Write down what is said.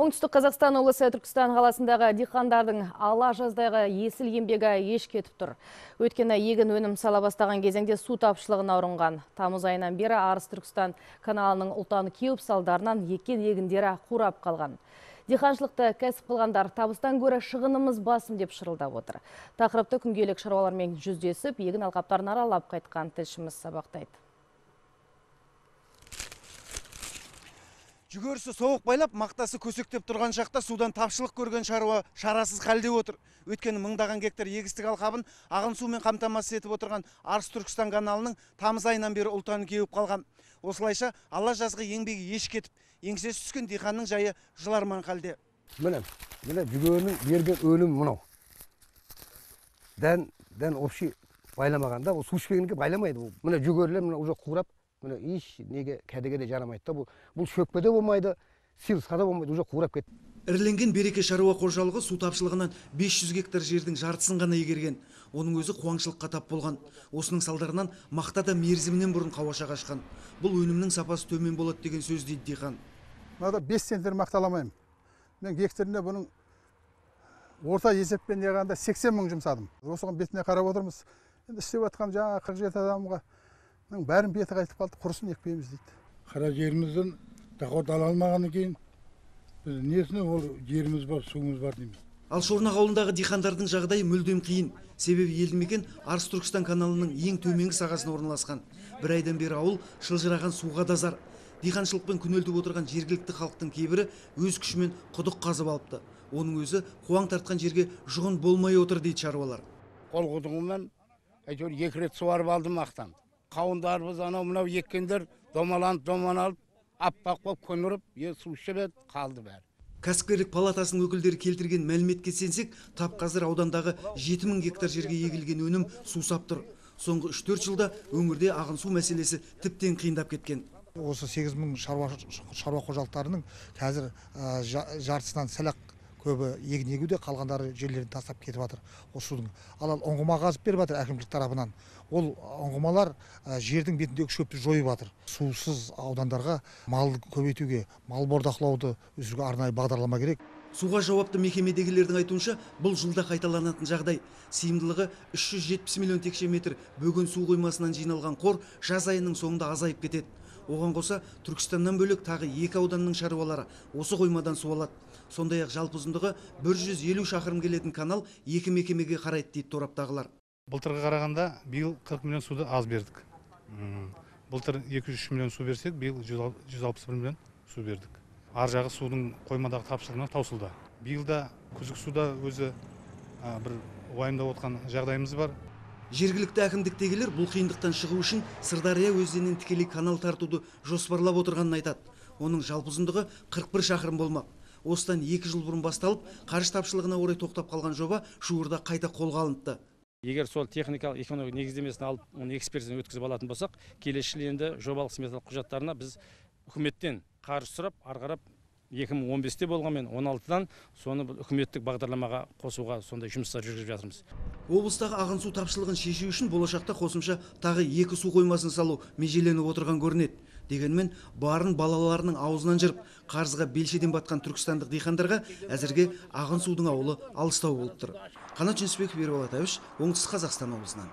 Оңтүстік Қазақстан облысы Түркістан қаласындағы диқандардың ала жаздағы есіл еңбегі еш кетіп тұр. Өткені егін өнім сала бастаған кезеңде су тапшылығына ұрынған. Тамыз айынан бері Арыс Түркістан каналының ұлтаны кеуіп салдарынан еккен егіндері қурап қалған. Диханшылықты кәсіп қылғандар табыстан көрі шығынымыз басым деп шырылдап отыр. Тақырыпты күнгелік шаруалармен жүздесіп, егін алқаптарын аралап қайтқан тілшіміз сабақтайды. Жүгерісі соғық байлап мақтасы көсектеп тұрған шақта судан тапшылық көрген шаруа шарасыз халде отыр. Өйткені мыңдаған гектар егістік алқабын ағын сумен қамтамасыз етіп отырған арыс түркістан каналының тамыз айынан бері ұлтаны кеуіп қалған. Осылайша ала жазғы еңбегі еш кетіп еңсесі түскен диқанның жайы жыларман халде. Міне міне жүгерінің берген өнімі мынау. Дән дән общий байламағанда ол су байламайды міне жүгерілер міне уже қурап міне еш неге кәдеге де жарамайды да бұл бұл шөпке де болмайды силосқа да болмайды уже қурап кетті. Іріленген береке шаруа қожалығы су тапшылығынан 500 гектар жердің жартысын ғана игерген. Оның өзі қуаңшылыққа тап болған. Осының салдарынан мақта да мерзімінен бұрын қауаша қашқан бұл өнімнің сапасы төмен болады деген сөз дейді диқан. Мынада бес центнер мақта аламаймын мен гектарына бұның орта есеппен неғанда сексен мың жұмсадым. Осыған бетіне қарап отырмыз. Енді істеп жатқан жаңағы қырық жеті адамға бәрін беті қайтып қалды құрысын екпейміз дейді. Қара жерімізден доход ала алмағаннан кейін біз несіне ол жеріміз бар суымыз бар дейміз. Ал шорнақ ауылындағы диқандардың жағдайы мүлдем қиын. Себебі елді мекен арыс түркістан каналының ең төменгі сағасына орналасқан. Бір айдан бері ауыл шылжыраған суға да зар. Диқаншылықпен күнелтіп отырған жергілікті халықтың кейбірі өз күшімен құдық қазып алыпты. Оның өзі қуаң тартқан жерге жұғын болмай отыр дейді шаруалар. Қол құдығымен әйтеуір екі рет суарып алдым мақтанды қауындарымыз анау мынау еккендер домаланып домаланып аппақ болып ұрып е су ішіп еді қалды бәрі кәсіпкерлік палатасының өкілдері келтірген мәліметке сенсек тап қазір аудандағы жеті мың гектар жерге егілген өнім сусап тұр соңғы үш төрт жылда өңірде ағын су мәселесі тіптен қиындап кеткен. Осы сегіз мың шаруа шаруа қожалықтарының қазір жартысынан сәл ақ көбі егін егуде қалғандары жерлерін тастап кетіп жатыр осы судың. Ал ұңғыма қазып беріп жатыр әкімшілік тарапынан. Ол ұңғымалар жердің бетіндегі шөпті жойып жатыр. Сусыз аудандарға малды көбейтуге мал бордақылауды өсіруге арнайы бағдарлама керек. Суға жауапты мекемедегілердің айтуынша бұл жылда қайталанатын жағдай. Сыйымдылығы 370 миллион текше метр. Бөген су қоймасынан жиналған қор жаз айының соңында азайып кетеді. Оған қоса түркістаннан бөлек тағы екі ауданның шаруалары осы қоймадан су алады сондай ақ жалпы ұзындығы 150 шақырым келетін канал екі мекемеге қарайды дейді тораптағылар. Былтырға қарағанда биыл 40 миллион суды аз бердік. Былтыр 203 миллион су берсек биыл 161 миллион су бердік. Ар жағы судың қоймадағы тапшылығынан таусылды. Биыл да күзгі суда өзі бір уайымдап отқан жағдайымыз бар. Жергілікті әкімдіктегілер бұл қиындықтан шығу үшін сырдария өзенінен тікелей канал тартуды жоспарлап отырғанын айтады. Оның жалпы ұзындығы 41 шақырым болмақ. Осыдан екі жыл бұрын басталып қаржы тапшылығына орай тоқтап қалған жоба жуырда қайта қолға алыныпты егер сол техникалық экономикалық негіздемесін алып оны экспертизадан өткізіп алатын болсақ келесі жылы енді жобалық сметалық құжаттарына біз үкіметтен қаржы сұрап ары қарап екі мың он бесте болғанмен он алтыдан соны үкіметтік бағдарламаға қосуға сондай жұмыстар жүргізіп жатырмыз. Облыстағы ағын су тапшылығын шешу үшін болашақта қосымша тағы екі су қоймасын салу межеленіп отырған көрінеді. Дегенмен барын балаларының аузынан жырып қарызға белшеден батқан түркістандық диқандарға әзірге ағын судың ауылы алыстау болып тұр. Қанат жүнісбеков ерболат әбіш оңтүстік қазақстан облысынан.